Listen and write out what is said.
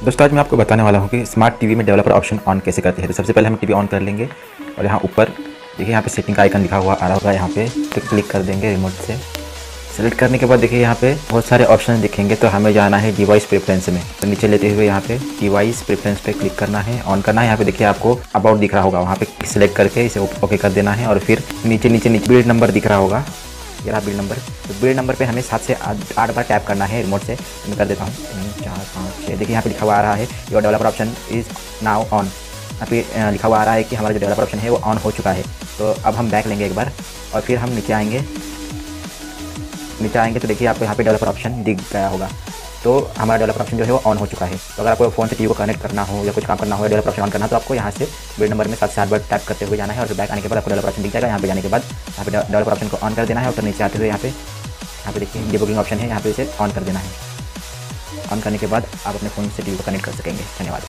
दोस्तों, आज मैं आपको बताने वाला हूँ कि स्मार्ट टीवी में डेवलपर ऑप्शन ऑन कैसे करते हैं। तो सबसे पहले हम टीवी ऑन कर लेंगे और यहाँ ऊपर, देखिए यहाँ पे सेटिंग का आइकन लिखा हुआ आ रहा होगा यहाँ पे तो क्लिक कर देंगे रिमोट से। सेलेक्ट करने के बाद देखिए यहाँ पे बहुत सारे ऑप्शन दिखेंगे तो हमें जाना है डिवाइस प्रेफरेंस में। तो नीचे लेते हुए यहाँ पे डिवाइस प्रेफरेंस पे क्लिक करना है ऑन करना है। यहाँ पे देखिए आपको अबाउट दिख रहा होगा, वहाँ पे सिलेक्ट करके इसे ओके कर देना है और फिर नीचे नीचे नीचे बिल्ड नंबर दिख रहा होगा। ये रहा बिल नंबर तो बिल नंबर पे हमें सात से आठ बार टैप करना है रिमोट से। तो मैं कर देता हूँ। चार, पाँच छः देखिए यहाँ पे लिखा हुआ आ रहा है your developer option is now on यहाँ पे लिखा हुआ आ रहा है कि हमारा जो डेवलपर ऑप्शन है वो ऑन हो चुका है। तो अब हम बैक लेंगे एक बार, और फिर हम नीचे आएँगे। नीचे आएँगे तो देखिए आपको यहाँ पे डेवलपर ऑप्शन दिख गया होगा। तो हमारा डेवलपर ऑप्शन जो है वो ऑन हो चुका है। तो अगर आपको फ़ोन से टीवी को कनेक्ट करना हो या कुछ काम करना हो डेवलपर ऑप्शन ऑन करना तो आपको यहाँ से बिल नंबर में सात सात बार टैप करते हुए जाना है और बैक आने के बाद आपको डेवलपर ऑप्शन दिख जाएगा। यहाँ पर जाने के बाद यहाँ पे डेवलपर ऑप्शन को ऑन कर देना है और फिर नीचे आते हुए यहाँ पे यहाँ पे देखिए डिबुकिंग ऑप्शन है। यहाँ पे इसे ऑन कर देना है। ऑन करने के बाद आप अपने फ़ोन से टीवी को कनेक्ट कर सकेंगे। धन्यवाद।